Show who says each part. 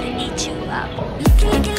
Speaker 1: gotta eat you up.